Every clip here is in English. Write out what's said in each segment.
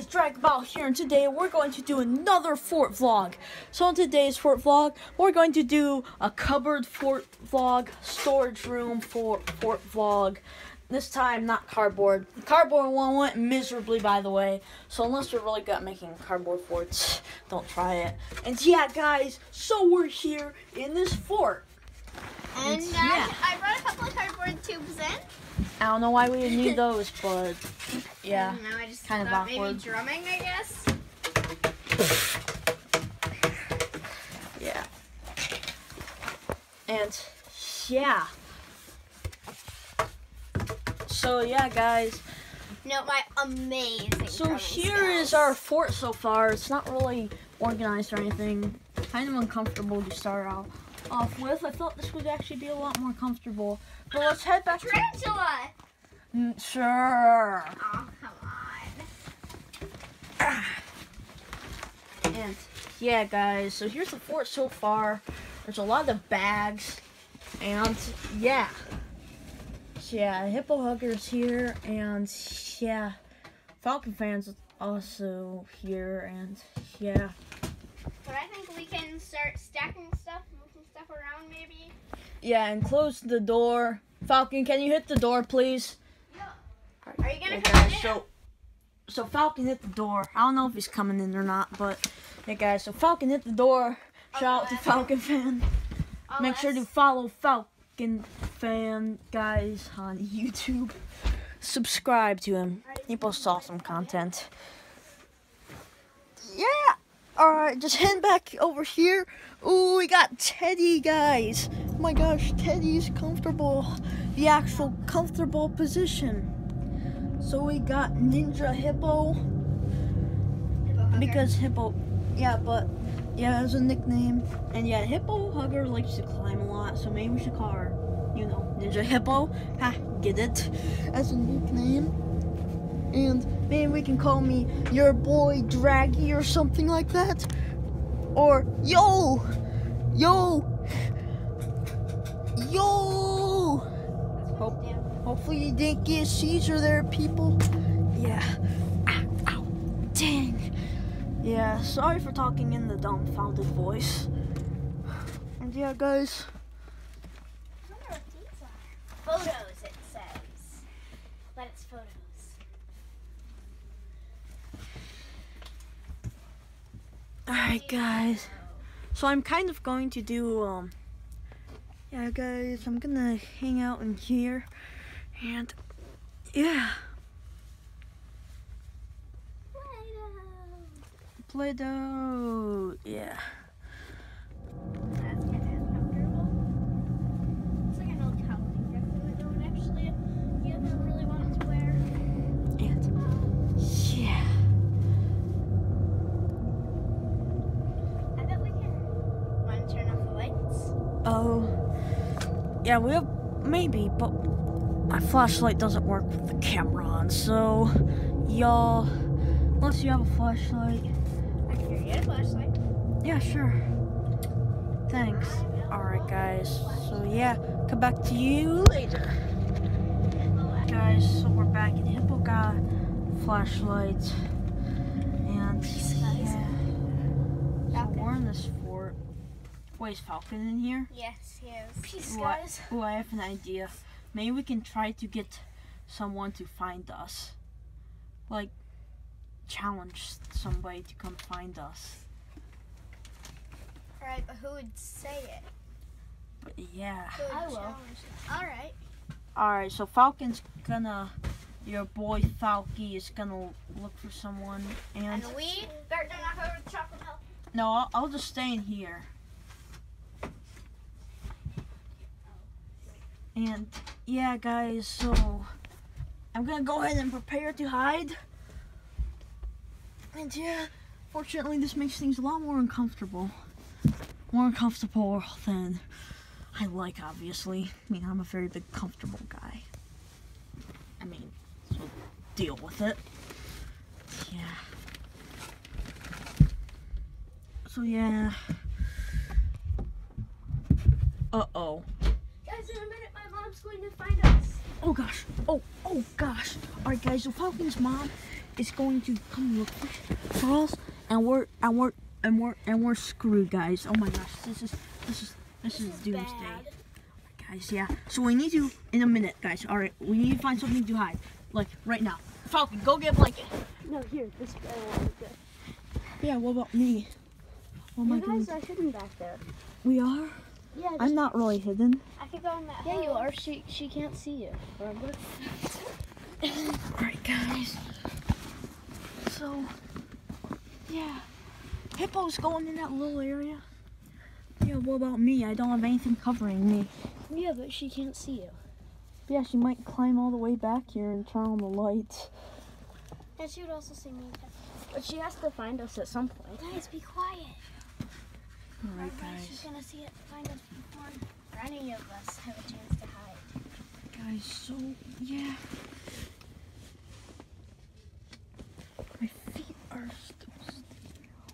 guys, Dragoball here, and today we're going to do another fort vlog. So in today's fort vlog, we're going to do a cupboard fort vlog, storage room fort, fort vlog. This time, not cardboard. The cardboard one went miserably, by the way. So unless you're really good at making cardboard forts, don't try it. And yeah, guys, so we're here in this fort. And uh, yeah. I brought a couple of cardboard tubes in. I don't know why we need those, but yeah. And now I just kind of thought awkward. maybe drumming, I guess. Yeah. And yeah. So yeah, guys. No, my amazing. So here skills. is our fort so far. It's not really organized or anything. Kind of uncomfortable to start out off with. I thought this would actually be a lot more comfortable. But let's head back to tarantula. Mm, Sure. Oh, come on. And yeah, guys, so here's the fort so far. There's a lot of bags, and yeah. Yeah, Hippo Hugger's here, and yeah, Falcon fans also here, and yeah. But I think we can start stacking stuff, moving stuff around, maybe. Yeah, and close the door. Falcon, can you hit the door, please? Are you gonna Yeah, come guys, in? so, so Falcon hit the door. I don't know if he's coming in or not, but hey guys, so Falcon hit the door. Oh, Shout out to Falcon fan. I'll Make sure to follow Falcon fan guys on YouTube. Subscribe to him. He posts awesome content. Yeah. All right, just head back over here. Ooh, we got Teddy, guys. Oh my gosh, Teddy's comfortable. The actual comfortable position. So we got Ninja Hippo Hippo because Hippo, yeah, but yeah, as a nickname. And yeah, Hippo Hugger likes to climb a lot, so maybe we should call her, you know, Ninja Hippo. Ha, get it? As a nickname. And maybe we can call me your boy Draggy or something like that. Or yo, yo, yo. Hope, hopefully you didn't get seizure there, people. Yeah. Ow, ow, dang. Yeah, sorry for talking in the dumbfounded voice. And yeah, guys. I wonder what these are. Photos, it says. But it's photos. Alright, guys. So I'm kind of going to do, um, yeah, guys, I'm gonna hang out in here. And, yeah, Play Doh. Yeah. That's kind of uncomfortable. It's like an old Halloween decorative that no one actually you ever really wanted to wear. And, yeah. I bet we can. Want to turn off the lights? Oh, yeah, we'll maybe, but my flashlight doesn't work with the camera on. So, y'all, unless you have a flashlight, I can get a flashlight. yeah, sure. Thanks. All right, guys. So yeah, come back to you later. Guys, so we're back in Hippo got flashlights, and yeah, so we're in this fort. Wait, is Falcon in here? Yes, yes. Peace, Ooh, I, ooh, I have an idea. Maybe we can try to get someone to find us. Like, challenge somebody to come find us. Alright, but who would say it? But yeah. I will. Alright. Alright, so Falcon's gonna. Your boy Falky is gonna look for someone. And. And we better knock over the chocolate milk. No, I'll, I'll just stay in here. And yeah, guys, so I'm gonna go ahead and prepare to hide. And yeah, fortunately, this makes things a lot more uncomfortable. More uncomfortable than I like, obviously. I mean, I'm a very big, comfortable guy. I mean, so deal with it. Yeah. So yeah. Uh oh. Guys, in a going to find us. Oh gosh. Oh oh gosh. Alright guys, so Falcon's mom is going to come look for, us, and we're and we're and we're and we're screwed, guys. Oh my gosh, this is this is this, is doomsday, Bad. guys. Yeah. So we need to in a minute, guys. All right, we need to find something to hide, like right now. Falcon, go get a blanket. No, here, this bed will be good. Yeah. What about me? Oh, I You doing? guys are hidden back there. We are. Yeah, I'm not really hidden. I could go in that. Yeah, you are. She she can't see you. Remember? Alright, guys. So, yeah. Hippo's going in that little area. Yeah, what about me? I don't have anything covering me. Yeah, but she can't see you. Yeah, she might climb all the way back here and turn on the lights. And she would also see me. But she has to find us at some point. Guys, be quiet. Oh Alright, Otherwise, She's gonna see it, find us before any of us have a chance to hide. Guys, so, yeah. My feet are still sticking out.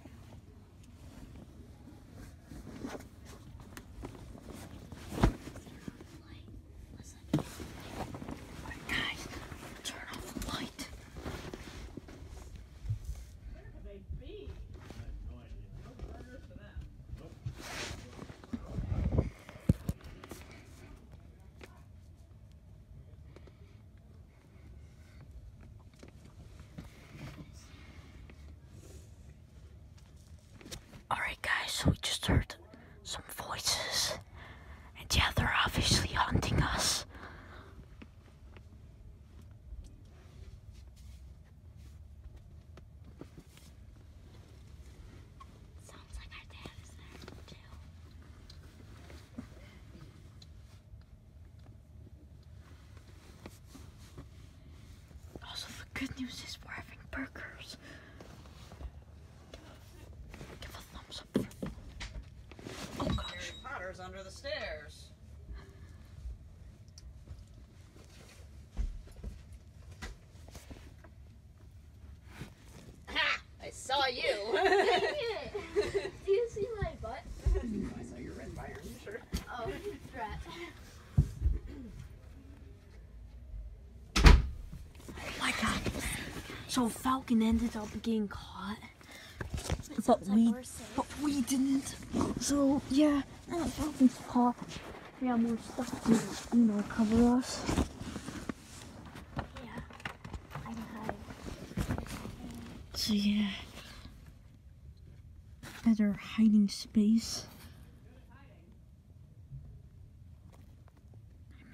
Alright, guys, turn off the light. Alright, guys, so we just heard some voices. And yeah, they're obviously hunting us. Sounds like our dad is there too. Also, the good news is we're having burgers. Give a thumbs up for Oh gosh. Harry Potter's under the stairs. Ha! I saw you. Do you see my butt? I saw your red iron shirt. Oh, threat. Oh my god. So Falcon ended up getting caught. But we but we didn't. So yeah, now that Falcon's caught. We have more stuff to, you know, cover us. Yeah. I can hide. So yeah. Better hiding space.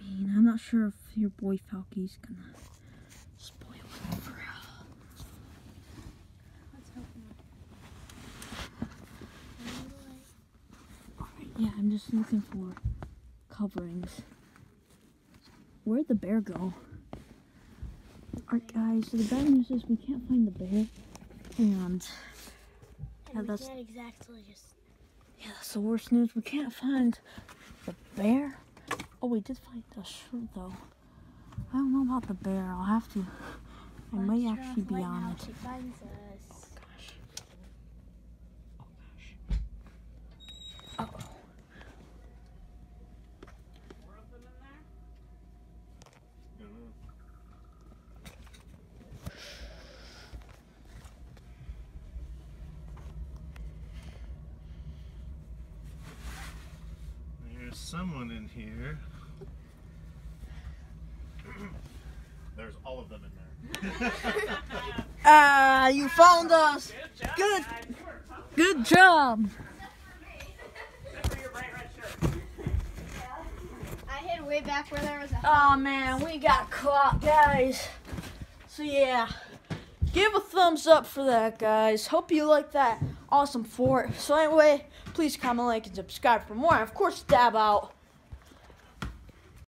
I mean, I'm not sure if your boy Falky's gonna spoil it for Let's hope not. Alright, yeah, I'm just looking for coverings. Where'd the bear go? Alright guys, so the bad news is we can't find the bear. And Yeah, that's- exactly just. yeah, that's the worst news. We can't find the bear. Oh, we did find the shirt though. I don't know about the bear. I'll have to. I turn actually be on it. if She finds us. Gosh. Oh gosh. Uh oh. There's someone in here. There's all of them in there. Ah, you found us. Good. Good job. Way back where there was a. Oh man, we got caught, guys. So yeah, give a thumbs up for that, guys. Hope you like that awesome fort. So anyway, please comment, like, and subscribe for more. And of course, dab out.